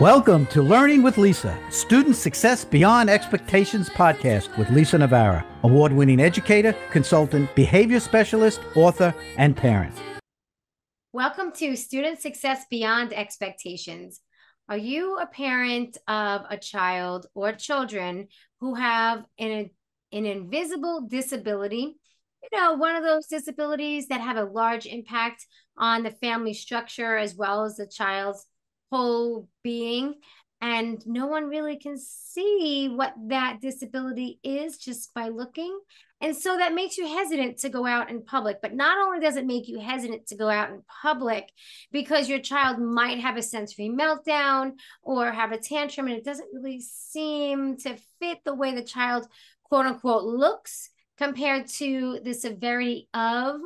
Welcome to Learning with Lisa, Student Success Beyond Expectations podcast with Lisa Navarra, award winning educator, consultant, behavior specialist, author, and parent. Welcome to Student Success Beyond Expectations. Are you a parent of a child or children who have an, an invisible disability? You know, one of those disabilities that have a large impact on the family structure as well as the child's whole being and no one really can see what that disability is just by looking. And so that makes you hesitant to go out in public. But not only does it make you hesitant to go out in public because your child might have a sensory meltdown or have a tantrum and it doesn't really seem to fit the way the child quote unquote looks compared to the severity of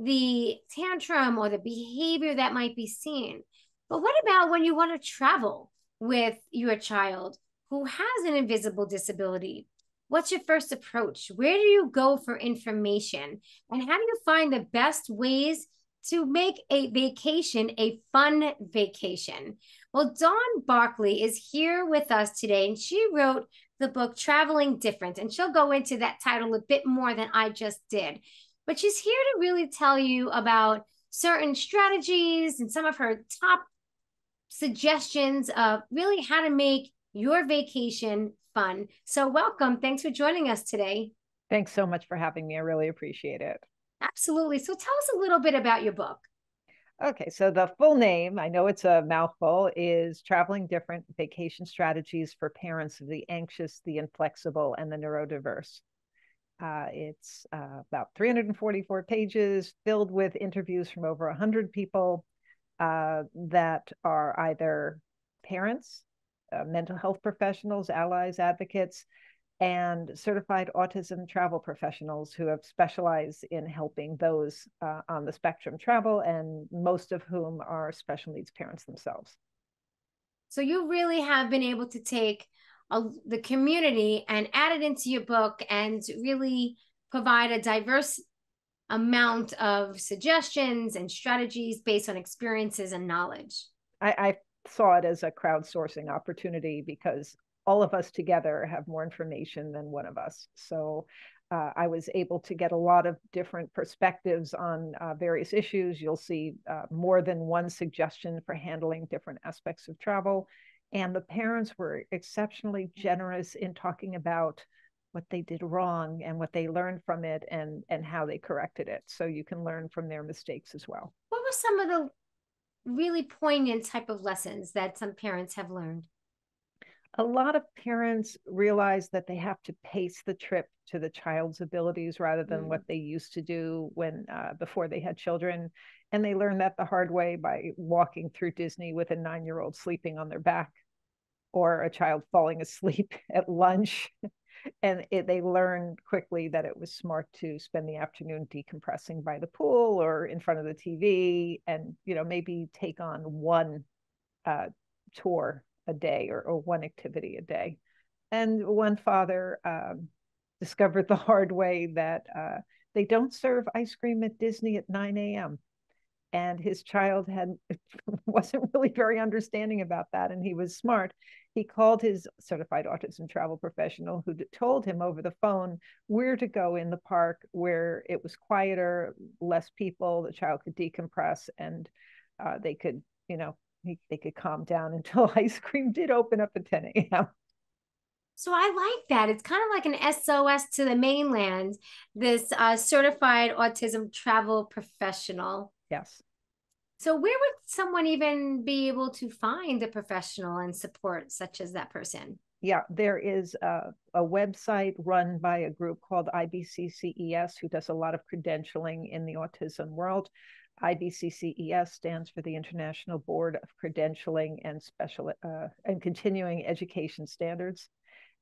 the tantrum or the behavior that might be seen but what about when you want to travel with your child who has an invisible disability? What's your first approach? Where do you go for information? And how do you find the best ways to make a vacation a fun vacation? Well, Dawn Barclay is here with us today, and she wrote the book Traveling Different, and she'll go into that title a bit more than I just did. But she's here to really tell you about certain strategies and some of her top suggestions of really how to make your vacation fun. So, welcome. Thanks for joining us today. Thanks so much for having me. I really appreciate it. Absolutely. So, tell us a little bit about your book. Okay, so the full name, I know it's a mouthful, is Traveling Different Vacation Strategies for Parents of the Anxious, the Inflexible, and the Neurodiverse. Uh, it's uh, about 344 pages filled with interviews from over 100 people uh, that are either parents, uh, mental health professionals, allies, advocates, and certified autism travel professionals who have specialized in helping those uh, on the spectrum travel, and most of whom are special needs parents themselves. So you really have been able to take a, the community and add it into your book and really provide a diverse amount of suggestions and strategies based on experiences and knowledge. I, I saw it as a crowdsourcing opportunity because all of us together have more information than one of us. So uh, I was able to get a lot of different perspectives on uh, various issues. You'll see uh, more than one suggestion for handling different aspects of travel. And the parents were exceptionally generous in talking about what they did wrong and what they learned from it and and how they corrected it. So you can learn from their mistakes as well. What were some of the really poignant type of lessons that some parents have learned? A lot of parents realize that they have to pace the trip to the child's abilities rather than mm. what they used to do when uh, before they had children. And they learn that the hard way by walking through disney with a nine year old sleeping on their back or a child falling asleep at lunch and it, they learned quickly that it was smart to spend the afternoon decompressing by the pool or in front of the TV, and you know maybe take on one uh, tour a day or, or, one activity a day. And one father um, discovered the hard way that uh, they don't serve ice cream at Disney at 9 a.m and his child had wasn't really very understanding about that and he was smart. He called his certified autism travel professional who told him over the phone where to go in the park where it was quieter less people the child could decompress and uh, they could you know he, they could calm down until ice cream did open up at 10 a.m so I like that. It's kind of like an SOS to the mainland, this uh, certified autism travel professional. Yes. So, where would someone even be able to find a professional and support such as that person? Yeah, there is a, a website run by a group called IBCCES who does a lot of credentialing in the autism world. IBCCES stands for the International Board of Credentialing and Special uh, and Continuing Education Standards.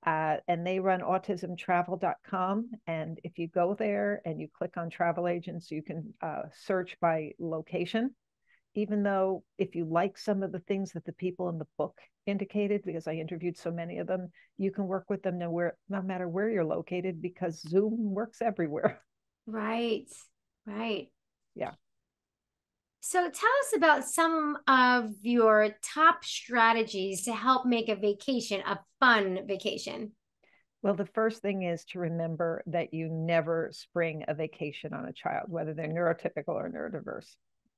Uh, and they run autismtravel.com. And if you go there and you click on travel agents, you can uh, search by location even though if you like some of the things that the people in the book indicated, because I interviewed so many of them, you can work with them no, where, no matter where you're located because Zoom works everywhere. Right, right. Yeah. So tell us about some of your top strategies to help make a vacation a fun vacation. Well, the first thing is to remember that you never spring a vacation on a child, whether they're neurotypical or neurodiverse.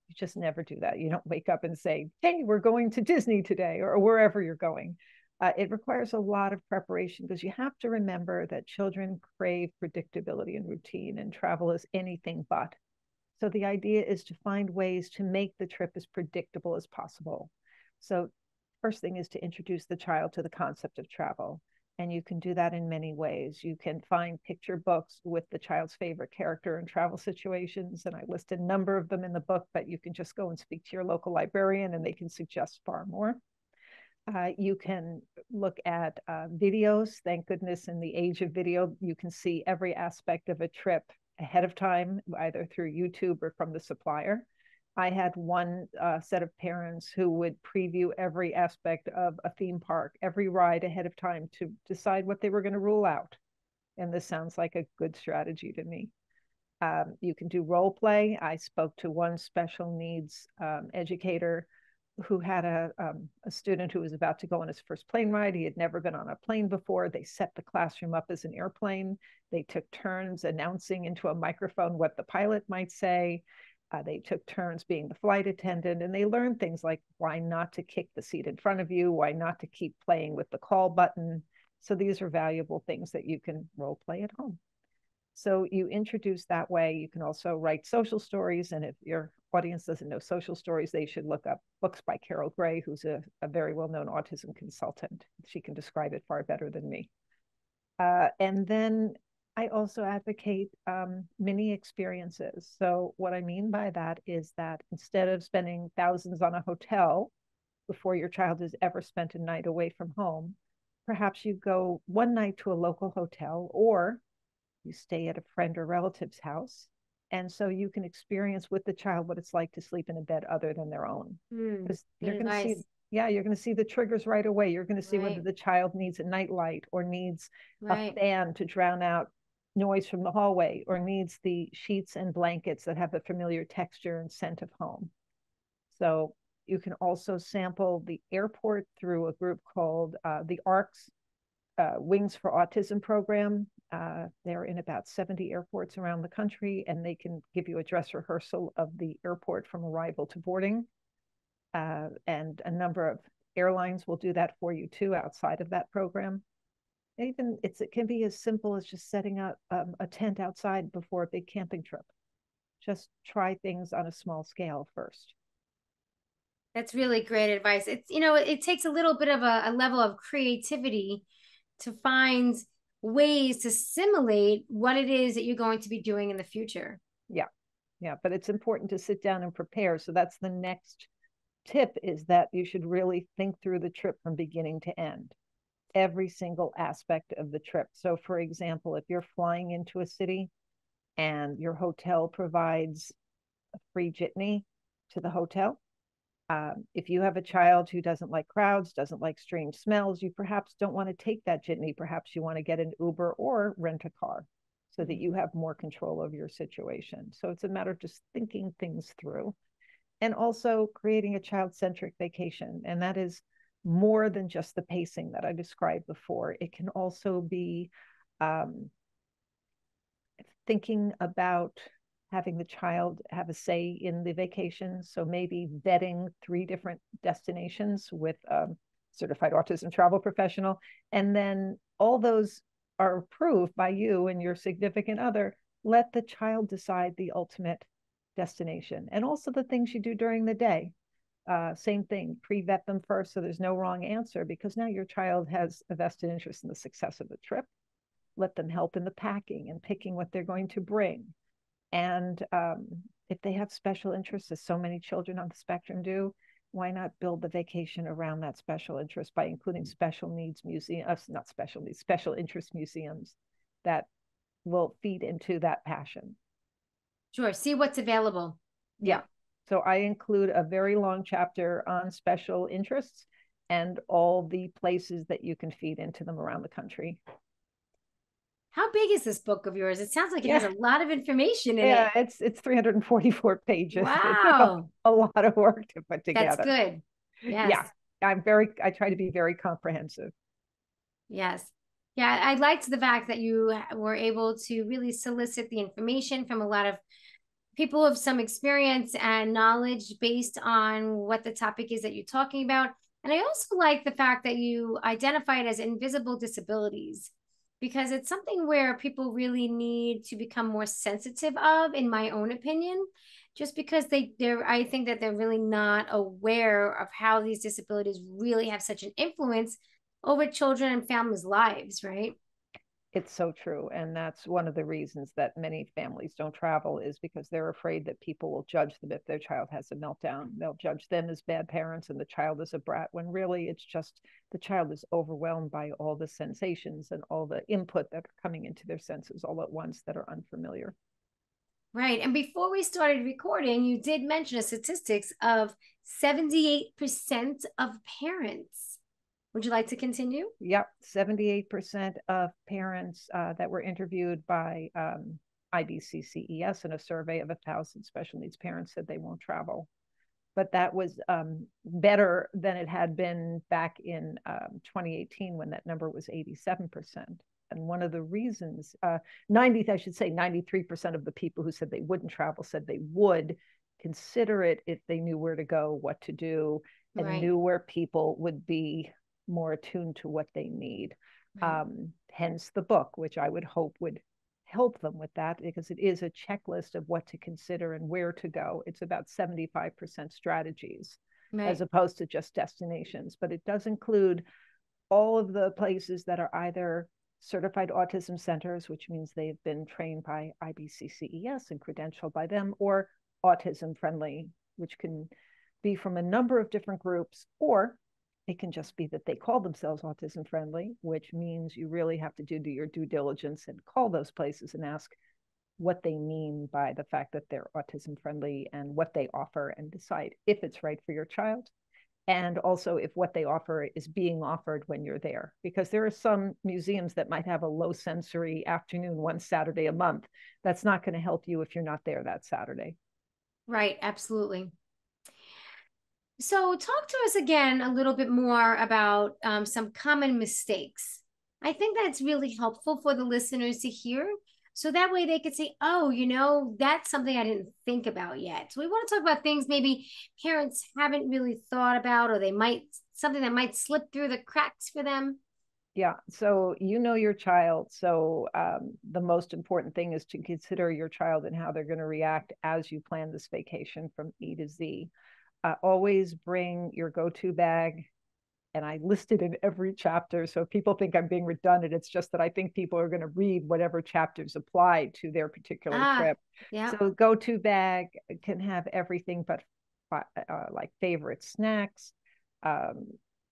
You just never do that. You don't wake up and say, Hey, we're going to Disney today or wherever you're going. Uh, it requires a lot of preparation because you have to remember that children crave predictability and routine, and travel is anything but. So the idea is to find ways to make the trip as predictable as possible. So first thing is to introduce the child to the concept of travel. And you can do that in many ways. You can find picture books with the child's favorite character in travel situations. And I list a number of them in the book, but you can just go and speak to your local librarian and they can suggest far more. Uh, you can look at uh, videos. Thank goodness, in the age of video, you can see every aspect of a trip ahead of time, either through YouTube or from the supplier. I had one uh, set of parents who would preview every aspect of a theme park, every ride ahead of time to decide what they were going to rule out. And this sounds like a good strategy to me. Um, you can do role play. I spoke to one special needs um, educator who had a, um, a student who was about to go on his first plane ride. He had never been on a plane before. They set the classroom up as an airplane. They took turns announcing into a microphone what the pilot might say. Uh, they took turns being the flight attendant, and they learned things like why not to kick the seat in front of you, why not to keep playing with the call button. So these are valuable things that you can role play at home. So you introduce that way. You can also write social stories, and if your audience doesn't know social stories, they should look up books by Carol Gray, who's a, a very well known autism consultant. She can describe it far better than me. Uh, and then I also advocate um, mini experiences. So, what I mean by that is that instead of spending thousands on a hotel before your child has ever spent a night away from home, perhaps you go one night to a local hotel or you stay at a friend or relative's house and so you can experience with the child what it's like to sleep in a bed other than their own because mm, you're going to see yeah you're going to see the triggers right away you're going to see right. whether the child needs a night light or needs right. a fan to drown out noise from the hallway or needs the sheets and blankets that have the familiar texture and scent of home so you can also sample the airport through a group called uh, the Arc's uh, Wings for Autism program. Uh, they're in about 70 airports around the country, and they can give you a dress rehearsal of the airport from arrival to boarding. Uh, and a number of airlines will do that for you too outside of that program. Even it's it can be as simple as just setting up um, a tent outside before a big camping trip. Just try things on a small scale first. That's really great advice. It's you know it takes a little bit of a, a level of creativity to find ways to simulate what it is that you're going to be doing in the future. Yeah. Yeah. But it's important to sit down and prepare. So that's the next tip is that you should really think through the trip from beginning to end, every single aspect of the trip. So, for example, if you're flying into a city and your hotel provides a free jitney to the hotel, um, if you have a child who doesn't like crowds, doesn't like strange smells, you perhaps don't want to take that jitney. Perhaps you want to get an Uber or rent a car so that you have more control of your situation. So it's a matter of just thinking things through and also creating a child centric vacation. And that is more than just the pacing that I described before. It can also be um, thinking about having the child have a say in the vacation. So maybe vetting three different destinations with a certified autism travel professional. And then all those are approved by you and your significant other. Let the child decide the ultimate destination and also the things you do during the day. Uh, same thing, pre vet them first so there's no wrong answer because now your child has a vested interest in the success of the trip. Let them help in the packing and picking what they're going to bring and um, if they have special interests, as so many children on the spectrum do, why not build the vacation around that special interest by including special needs museums, uh, not special needs, special interest museums that will feed into that passion. Sure. See what's available. Yeah. So I include a very long chapter on special interests and all the places that you can feed into them around the country. How big is this book of yours? It sounds like it yeah. has a lot of information in yeah, it. Yeah, it's it's 344 pages. Wow. a, a, lot of work to put together. That's good. Yes. Yeah. I'm very I try to be very comprehensive. Yes. Yeah, I liked the fact that you were able to really solicit the information from a lot of people of some experience and knowledge based on what the topic is that you're talking about. And I also like the fact that you identify it as invisible disabilities because it's something where people really need to become more sensitive of, in my own opinion, just because they they're I think that they're really not aware of how these disabilities really have such an influence over children and families' lives, right? It's so true. And that's one of the reasons that many families don't travel is because they're afraid that people will judge them if their child has a meltdown. They'll judge them as bad parents and the child as a brat, when really it's just the child is overwhelmed by all the sensations and all the input that are coming into their senses all at once that are unfamiliar. Right. And before we started recording, you did mention a statistics of 78% of parents would you like to continue? Yep. 78% of parents uh, that were interviewed by um, IBCCES in a survey of a thousand special needs parents said they won't travel. But that was um, better than it had been back in um, 2018 when that number was 87%. And one of the reasons, uh, 90, I should say, 93% of the people who said they wouldn't travel said they would consider it if they knew where to go, what to do, and right. knew where people would be more attuned to what they need. Right. Um, hence the book, which I would hope would help them with that because it is a checklist of what to consider and where to go. It's about 75% strategies right. as opposed to just destinations, but it does include all of the places that are either certified autism centers, which means they've been trained by IBCCES and credentialed by them, or autism friendly, which can be from a number of different groups, or it can just be that they call themselves autism friendly, which means you really have to do your due diligence and call those places and ask what they mean by the fact that they're autism friendly and what they offer and decide if it's right for your child. And also if what they offer is being offered when you're there because there are some museums that might have a low sensory afternoon one saturday a month. That's not going to help you if you're not there that saturday. Right absolutely so, talk to us again a little bit more about um, some common mistakes. I think that's really helpful for the listeners to hear. So that way they could say, oh, you know, that's something I didn't think about yet. So we want to talk about things maybe parents haven't really thought about, or they might, something that might slip through the cracks for them. Yeah. So you know your child. So um, the most important thing is to consider your child and how they're going to react as you plan this vacation from E to Z uh, always bring your go-to bag and I list it in every chapter. So if people think I'm being redundant, it's just that I think people are going to read whatever chapters apply to their particular ah, trip. Yeah. So go-to bag can have everything but uh, like favorite snacks, um,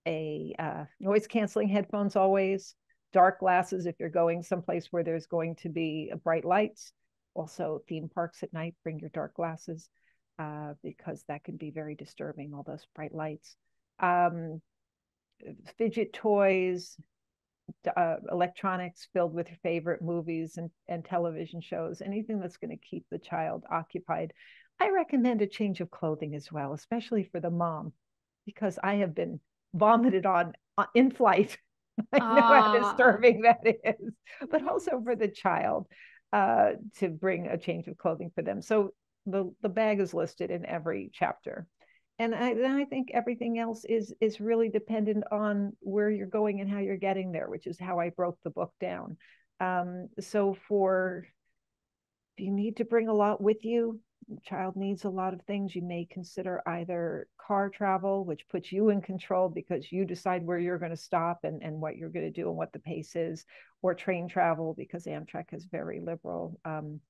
a uh, noise canceling headphones always, dark glasses if you're going someplace where there's going to be bright lights. Also theme parks at night, bring your dark glasses uh, because that can be very disturbing, all those bright lights. Um, fidget toys, uh, electronics filled with your favorite movies and, and television shows, anything that's going to keep the child occupied. I recommend a change of clothing as well, especially for the mom, because I have been vomited on uh, in flight. I know how disturbing that is, but also for the child uh, to bring a change of clothing for them. So the the bag is listed in every chapter and I, then I think everything else is is really dependent on where you're going and how you're getting there, which is how I broke the book down. Um, so for you need to bring a lot with you, child needs a lot of things. You may consider either car travel, which puts you in control because you decide where you're going to stop and, and what you're going to do and what the pace is, or train travel because Amtrak is very liberal um,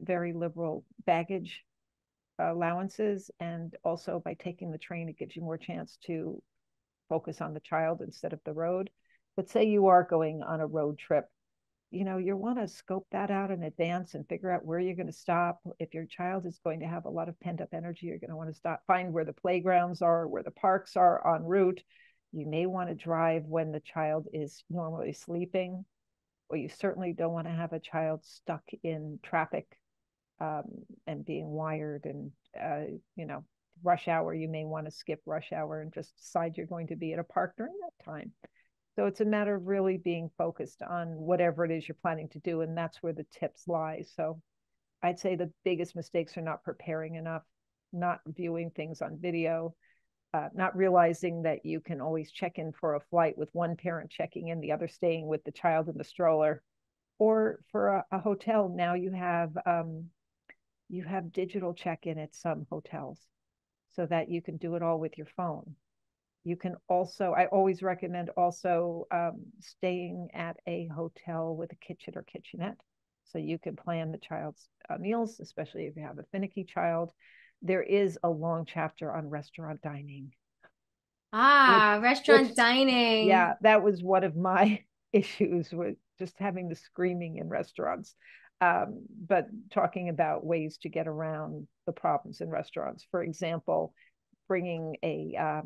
very liberal baggage allowances. And also by taking the train, it gives you more chance to focus on the child instead of the road. But say you are going on a road trip, you know, you want to scope that out in advance and figure out where you're going to stop. If your child is going to have a lot of pent up energy, you're going to want to stop, find where the playgrounds are, where the parks are en route. You may want to drive when the child is normally sleeping or you certainly don't want to have a child stuck in traffic um, and being wired and uh, you know rush hour you may want to skip rush hour and just decide you're going to be at a park during that time. So it's a matter of really being focused on whatever it is you're planning to do and that's where the tips lie. So i'd say the biggest mistakes are not preparing enough not viewing things on video uh, not realizing that you can always check in for a flight with one parent checking in, the other staying with the child in the stroller, or for a, a hotel. Now you have um, you have digital check-in at some hotels, so that you can do it all with your phone. You can also, I always recommend also um, staying at a hotel with a kitchen or kitchenette, so you can plan the child's uh, meals, especially if you have a finicky child there is a long chapter on restaurant dining. Ah, which, restaurant which, dining. Yeah, that was one of my issues with just having the screaming in restaurants. Um, but talking about ways to get around the problems in restaurants. For example, bringing a, uh,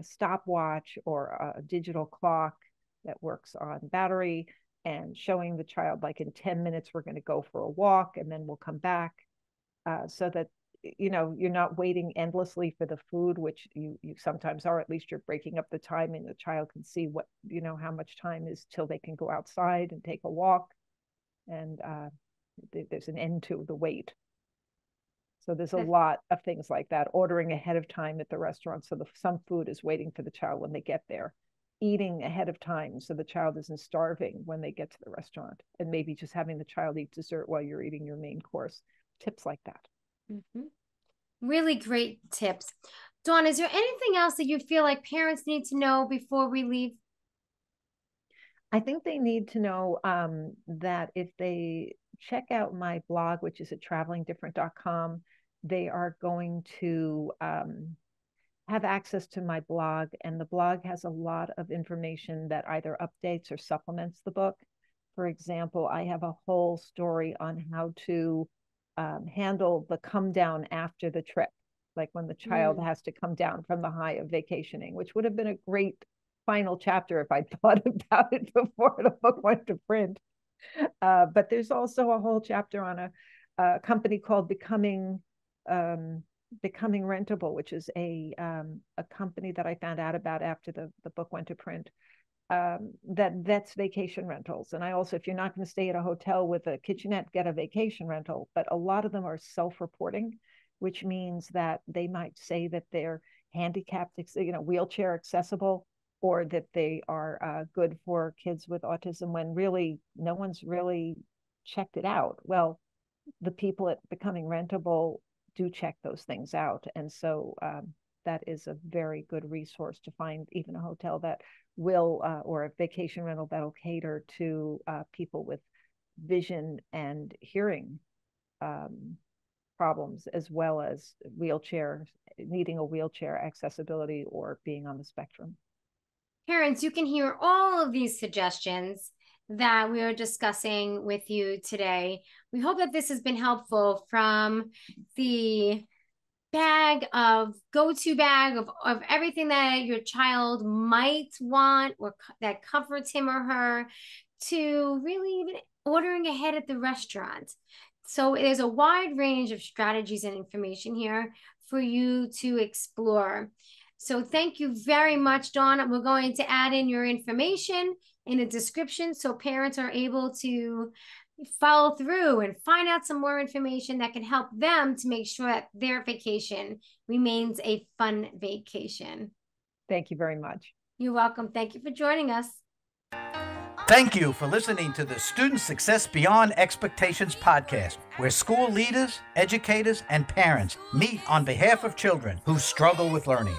a stopwatch or a digital clock that works on battery and showing the child like in 10 minutes we're going to go for a walk and then we'll come back uh, so that you know you're not waiting endlessly for the food which you you sometimes are at least you're breaking up the time and the child can see what you know how much time is till they can go outside and take a walk. And uh, th- there's an end to the wait. So there's a lot of things like that ordering ahead of time at the restaurant so the some food is waiting for the child when they get there. Eating ahead of time so the child isn't starving when they get to the restaurant and maybe just having the child eat dessert while you're eating your main course. Tips like that Mm-hmm. Really great tips. Dawn, is there anything else that you feel like parents need to know before we leave? I think they need to know um, that if they check out my blog, which is at travelingdifferent.com, they are going to um, have access to my blog. And the blog has a lot of information that either updates or supplements the book. For example, I have a whole story on how to um, handle the come down after the trip, like when the child mm. has to come down from the high of vacationing, which would have been a great final chapter if I'd thought about it before the book went to print. Uh, but there's also a whole chapter on a, a company called Becoming um, Becoming Rentable, which is a um, a company that I found out about after the, the book went to print, um, that that's vacation rentals. And I also, if you're not going to stay at a hotel with a kitchenette, get a vacation rental. But a lot of them are self-reporting, which means that they might say that they're handicapped, you know, wheelchair accessible, or that they are uh, good for kids with autism. When really, no one's really checked it out. Well, the people at Becoming Rentable do check those things out, and so um, that is a very good resource to find even a hotel that will uh, or a vacation rental that'll cater to uh, people with vision and hearing um, problems as well as wheelchair needing a wheelchair accessibility or being on the spectrum. Parents you can hear all of these suggestions that we are discussing with you today. We hope that this has been helpful from the bag of go-to bag of, of everything that your child might want or co- that comforts him or her to really even ordering ahead at the restaurant. So there's a wide range of strategies and information here for you to explore. So thank you very much dawn. We're going to add in your information in the description so parents are able to follow through and find out some more information that can help them to make sure that their vacation remains a fun vacation. Thank you very much. You're welcome. Thank you for joining us. Thank you for listening to the Student Success Beyond Expectations podcast, where school leaders, educators, and parents meet on behalf of children who struggle with learning.